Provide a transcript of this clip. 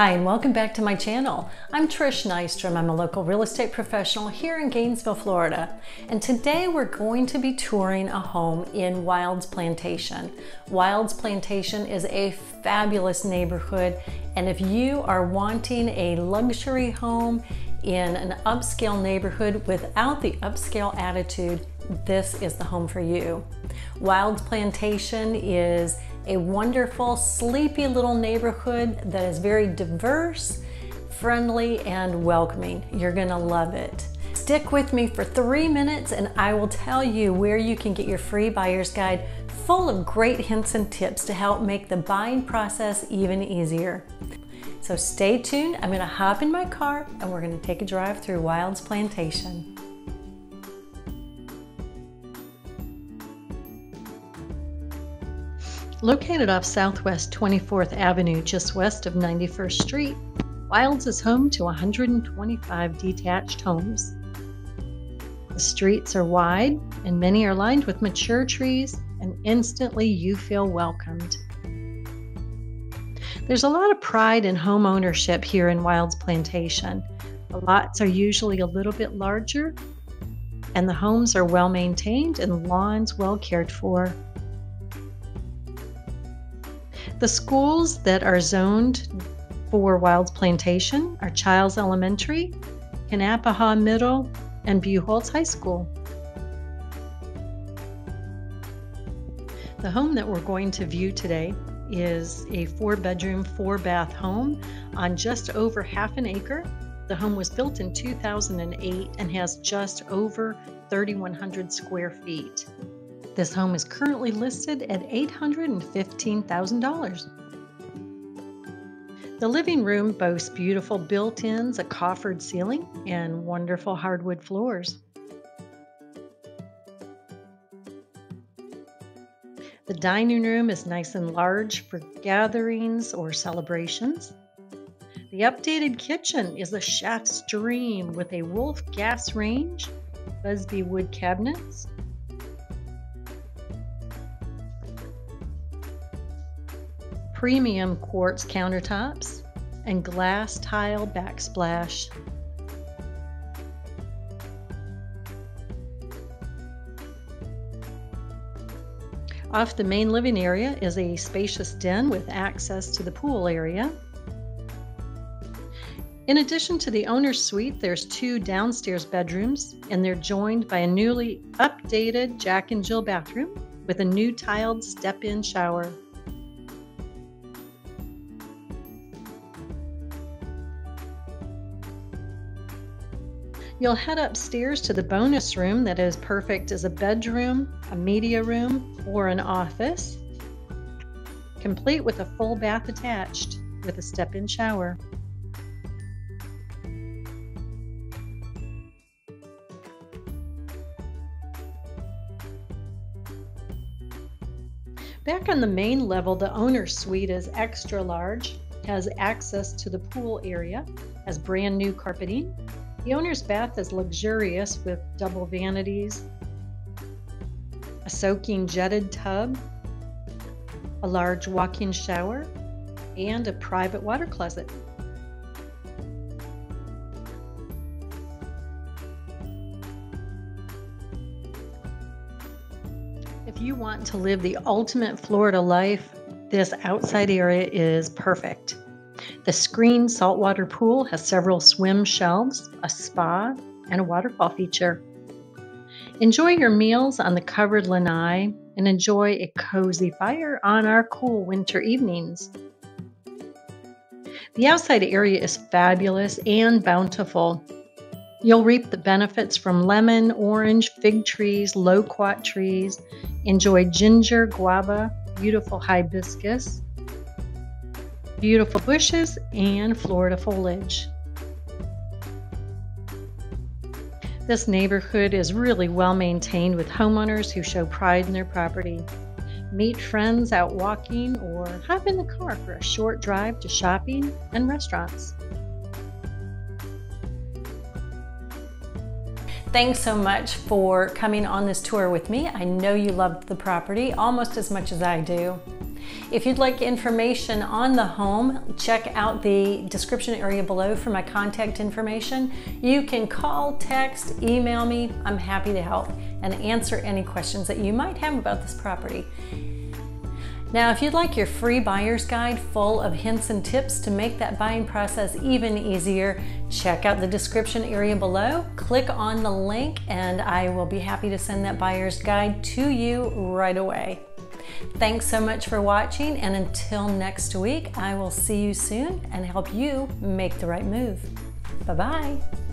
Hi, and welcome back to my channel. I'm Trish Nystrom. I'm a local real estate professional here in Gainesville, Florida. And today we're going to be touring a home in Wild's Plantation. Wild's Plantation is a fabulous neighborhood. And if you are wanting a luxury home in an upscale neighborhood without the upscale attitude, this is the home for you. Wild's Plantation is a wonderful, sleepy little neighborhood that is very diverse, friendly, and welcoming. You're gonna love it. Stick with me for three minutes and I will tell you where you can get your free buyer's guide full of great hints and tips to help make the buying process even easier. So stay tuned. I'm gonna hop in my car and we're gonna take a drive through Wild's Plantation. Located off Southwest 24th Avenue, just west of 91st Street, Wild's is home to 125 detached homes. The streets are wide, and many are lined with mature trees, and instantly you feel welcomed. There's a lot of pride in home ownership here in Wild's Plantation. The lots are usually a little bit larger, and the homes are well maintained and lawns well cared for. The schools that are zoned for Wild's Plantation are Chiles Elementary, Kanapaha Middle, and Buchholz High School. The home that we're going to view today is a four bedroom, four bath home on just over half an acre. The home was built in 2008 and has just over 3,100 square feet. This home is currently listed at $815,000. The living room boasts beautiful built ins, a coffered ceiling, and wonderful hardwood floors. The dining room is nice and large for gatherings or celebrations. The updated kitchen is a chef's dream with a Wolf gas range, Busby wood cabinets, premium quartz countertops, and glass tile backsplash. Off the main living area is a spacious den with access to the pool area. In addition to the owner's suite, there's two downstairs bedrooms, and they're joined by a newly updated Jack and Jill bathroom with a new tiled step in shower. You'll head upstairs to the bonus room that is perfect as a bedroom, a media room, or an office, complete with a full bath attached with a step in shower. Back on the main level, the owner's suite is extra large, has access to the pool area, has brand new carpeting, the owner's bath is luxurious with double vanities, a soaking jetted tub, a large walk in shower, and a private water closet. If you want to live the ultimate Florida life, this outside area is perfect. The screened saltwater pool has several swim shelves, a spa, and a waterfall feature. Enjoy your meals on the covered lanai and enjoy a cozy fire on our cool winter evenings. The outside area is fabulous and bountiful. You'll reap the benefits from lemon, orange, fig trees, loquat trees. Enjoy ginger, guava, beautiful hibiscus, beautiful bushes, and Florida foliage. This neighborhood is really well maintained with homeowners who show pride in their property. Meet friends out walking or hop in the car for a short drive to shopping and restaurants. Thanks so much for coming on this tour with me. I know you loved the property almost as much as I do. If you'd like information on the home, check out the description area below for my contact information. You can call, text, email me. I'm happy to help and answer any questions that you might have about this property. Now, if you'd like your free buyer's guide full of hints and tips to make that buying process even easier, check out the description area below. Click on the link and I will be happy to send that buyer's guide to you right away. Thanks so much for watching and until next week, I will see you soon and help you make the right move. Bye-bye.